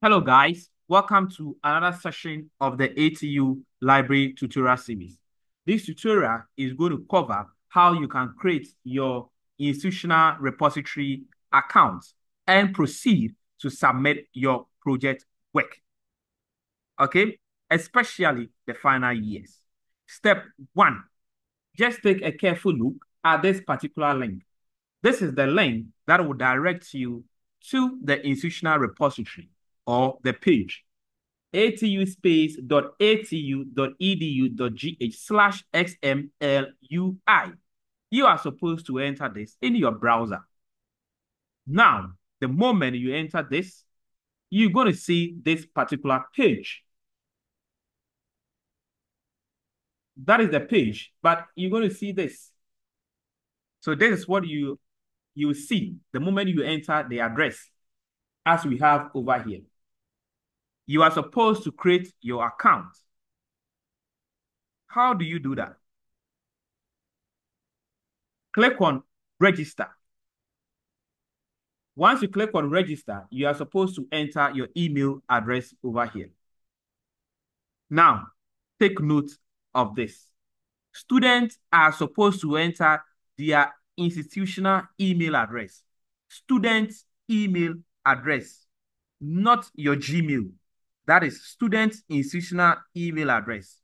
Hello guys, welcome to another session of the ATU Library Tutorial Series. This tutorial is going to cover how you can create your institutional repository account and proceed to submit your project work. Okay, especially the final years. Step one, just take a careful look at this particular link. This is the link that will direct you to the institutional repository or the page atuspace.atu.edu.gh slash xmlui. You are supposed to enter this in your browser. Now, the moment you enter this, you're going to see this particular page. That is the page, but you're going to see this. So this is what you you see the moment you enter the address as we have over here you are supposed to create your account. How do you do that? Click on register. Once you click on register, you are supposed to enter your email address over here. Now, take note of this. Students are supposed to enter their institutional email address. Student's email address, not your Gmail. That is student's institutional email address.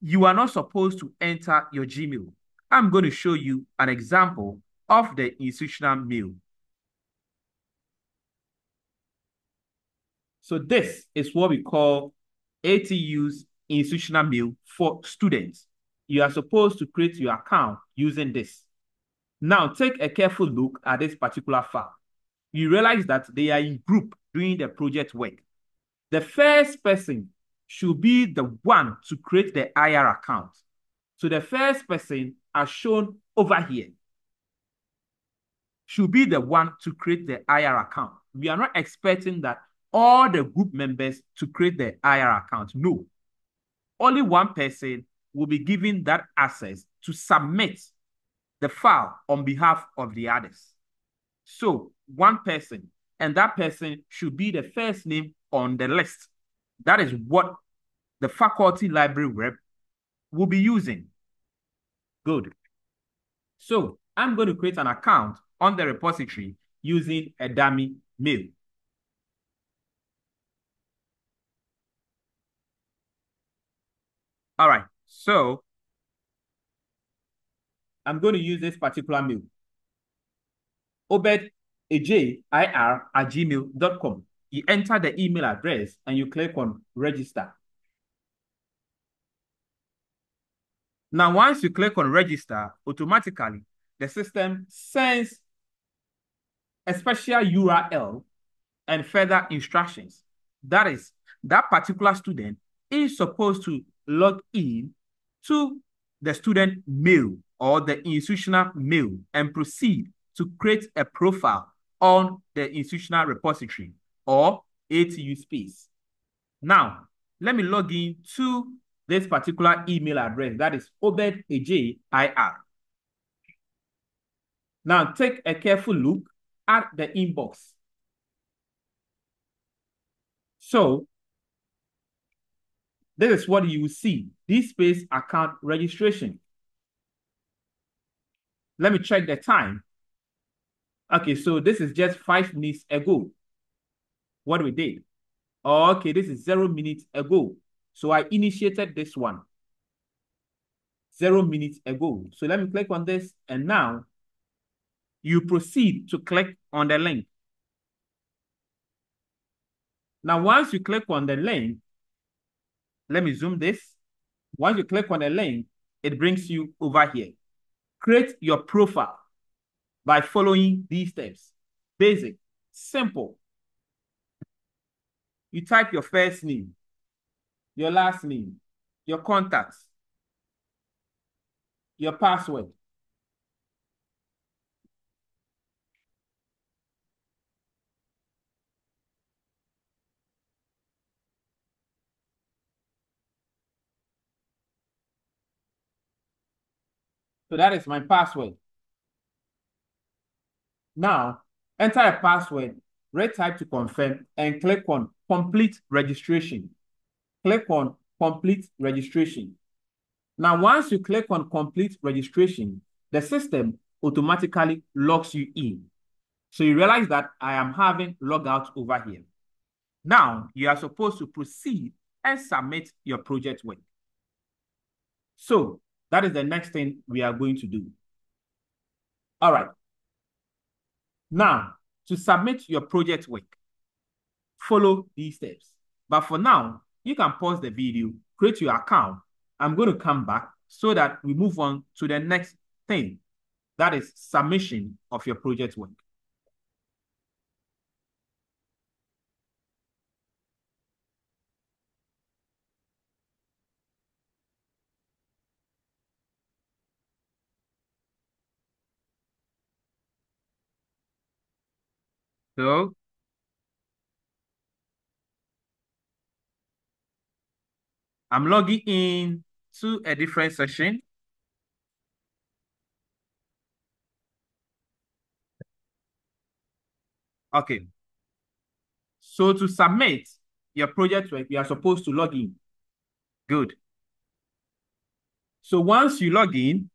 You are not supposed to enter your Gmail. I'm going to show you an example of the institutional mail. So this is what we call ATU's institutional mail for students. You are supposed to create your account using this. Now take a careful look at this particular file. You realize that they are in group doing the project work. The first person should be the one to create the IR account. So the first person, as shown over here, should be the one to create the IR account. We are not expecting that all the group members to create the IR account. No. Only one person will be given that access to submit the file on behalf of the others. So one person and that person should be the first name on the list. That is what the faculty library rep will be using. Good. So I'm going to create an account on the repository using a dummy mail. All right, so I'm going to use this particular mail. Obed ajir at gmail.com. You enter the email address and you click on register. Now, once you click on register, automatically the system sends a special URL and further instructions. That is, that particular student is supposed to log in to the student mail or the institutional mail and proceed to create a profile on the institutional repository or ATU space. Now, let me log in to this particular email address that is Obed AJ Now, take a careful look at the inbox. So, this is what you see, DSpace account registration. Let me check the time. Okay, so this is just five minutes ago. What we did. okay, this is zero minutes ago. So I initiated this one. Zero minutes ago. So let me click on this. And now you proceed to click on the link. Now, once you click on the link, let me zoom this. Once you click on the link, it brings you over here. Create your profile by following these steps. Basic, simple. You type your first name, your last name, your contacts, your password. So that is my password. Now, enter a password red type to confirm and click on complete registration. Click on complete registration. Now, once you click on complete registration, the system automatically logs you in. So you realize that I am having logout over here. Now, you are supposed to proceed and submit your project work. So that is the next thing we are going to do. All right. Now, to submit your project work, follow these steps. But for now, you can pause the video, create your account. I'm going to come back so that we move on to the next thing. That is submission of your project work. So I'm logging in to a different session. Okay. So to submit your project work, you are supposed to log in. Good. So once you log in,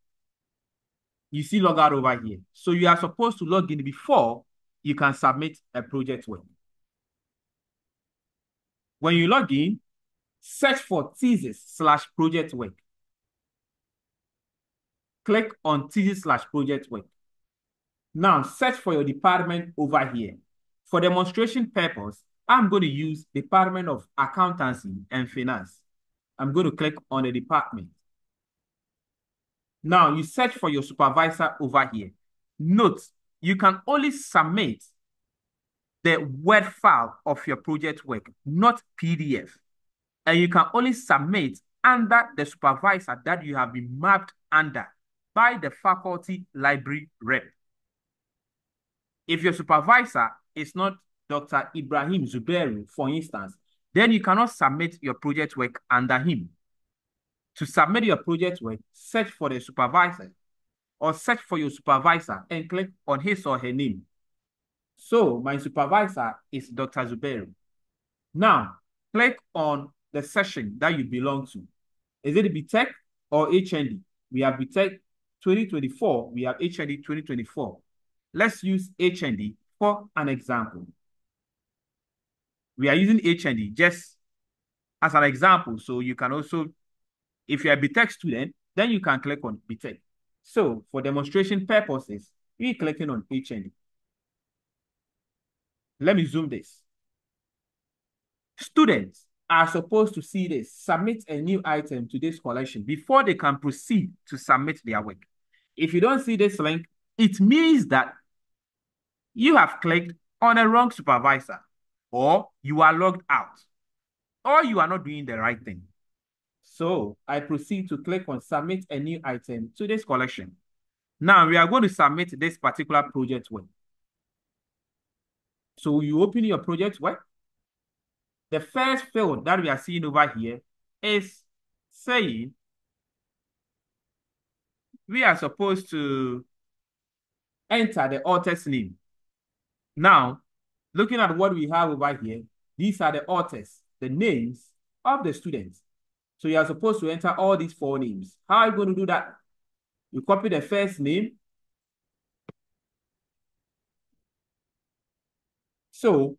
you see log out over here. So you are supposed to log in before you can submit a project work. When you log in, search for thesis slash project work. Click on thesis slash project work. Now search for your department over here. For demonstration purpose, I'm going to use Department of Accountancy and Finance. I'm going to click on the department. Now you search for your supervisor over here. Note you can only submit the Word file of your project work, not PDF. And you can only submit under the supervisor that you have been mapped under by the faculty library rep. If your supervisor is not Dr. Ibrahim Zuberi, for instance, then you cannot submit your project work under him. To submit your project work, search for the supervisor or search for your supervisor and click on his or her name. So my supervisor is Dr. Zuberi. Now, click on the session that you belong to. Is it BTech or HND? We have BTech 2024. We have HND 2024. Let's use HND for an example. We are using HND just as an example. So you can also, if you're a BTech student, then you can click on BTech. So for demonstration purposes, we're clicking on each HND. Let me zoom this. Students are supposed to see this, submit a new item to this collection before they can proceed to submit their work. If you don't see this link, it means that you have clicked on a wrong supervisor or you are logged out or you are not doing the right thing. So I proceed to click on submit a new item to this collection. Now we are going to submit this particular project work. So you open your project work. The first field that we are seeing over here is saying we are supposed to enter the author's name. Now, looking at what we have over here, these are the authors, the names of the students. So you are supposed to enter all these four names. How are you going to do that? You copy the first name. So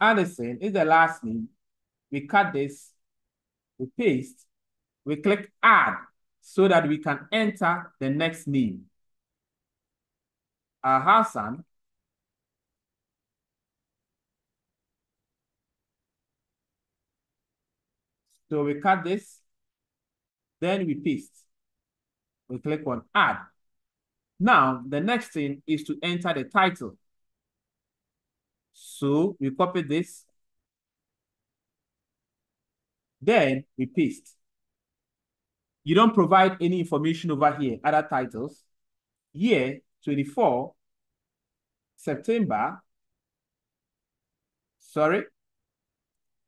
Anderson is the last name. We cut this, we paste, we click add so that we can enter the next name. Uh, So we cut this, then we paste. We click on add. Now, the next thing is to enter the title. So we copy this. Then we paste. You don't provide any information over here, other titles. Year 24, September, sorry,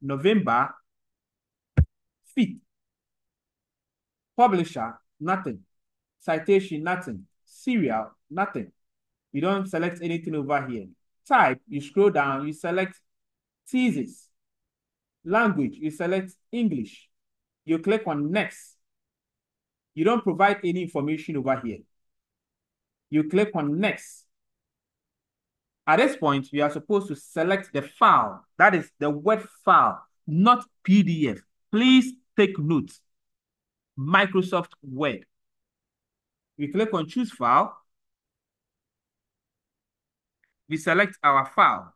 November Publisher, nothing. Citation, nothing. Serial, nothing. You don't select anything over here. type, you scroll down, you select thesis. Language, you select English. You click on next. You don't provide any information over here. You click on next. At this point, you are supposed to select the file. That is the Word file, not PDF. Please take note. Microsoft Word. We click on choose file. We select our file.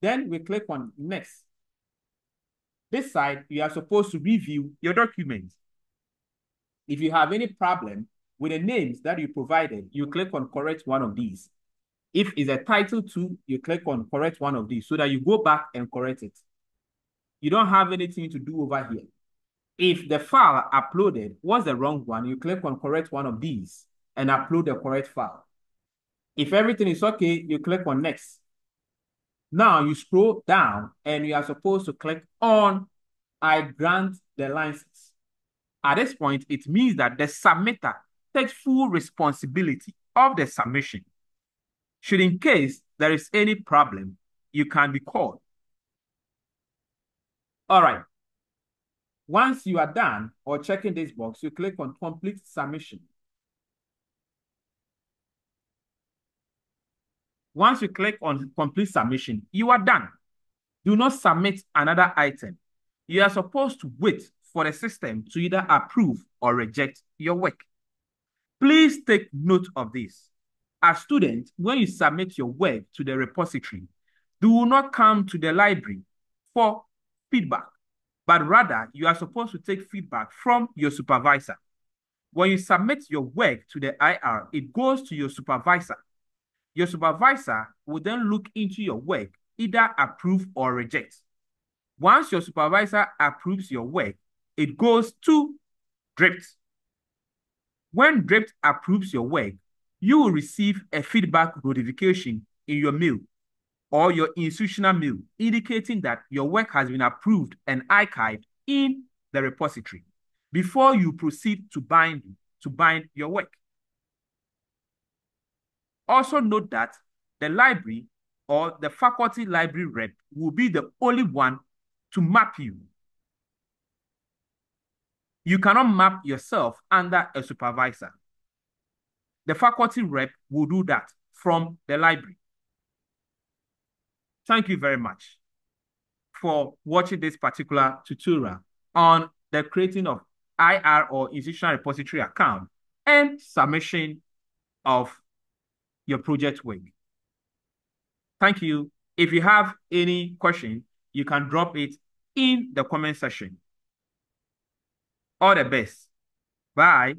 Then we click on next. This side, you are supposed to review your documents. If you have any problem with the names that you provided, you click on correct one of these. If it's a title two, you click on correct one of these so that you go back and correct it. You don't have anything to do over here. If the file uploaded was the wrong one, you click on correct one of these and upload the correct file. If everything is okay, you click on next. Now you scroll down and you are supposed to click on I grant the license. At this point, it means that the submitter takes full responsibility of the submission. Should in case there is any problem, you can be called. All right. Once you are done or checking this box, you click on complete submission. Once you click on complete submission, you are done. Do not submit another item. You are supposed to wait for the system to either approve or reject your work. Please take note of this. As students, when you submit your work to the repository, do not come to the library for feedback, but rather you are supposed to take feedback from your supervisor. When you submit your work to the IR, it goes to your supervisor. Your supervisor will then look into your work, either approve or reject. Once your supervisor approves your work, it goes to DRIPT. When DRIPT approves your work, you will receive a feedback notification in your mail or your institutional mail indicating that your work has been approved and archived in the repository before you proceed to bind to bind your work. Also note that the library or the faculty library rep will be the only one to map you. You cannot map yourself under a supervisor. The faculty rep will do that from the library. Thank you very much for watching this particular tutorial on the creating of IR or institutional repository account and submission of your project work. Thank you. If you have any question, you can drop it in the comment section. All the best. Bye.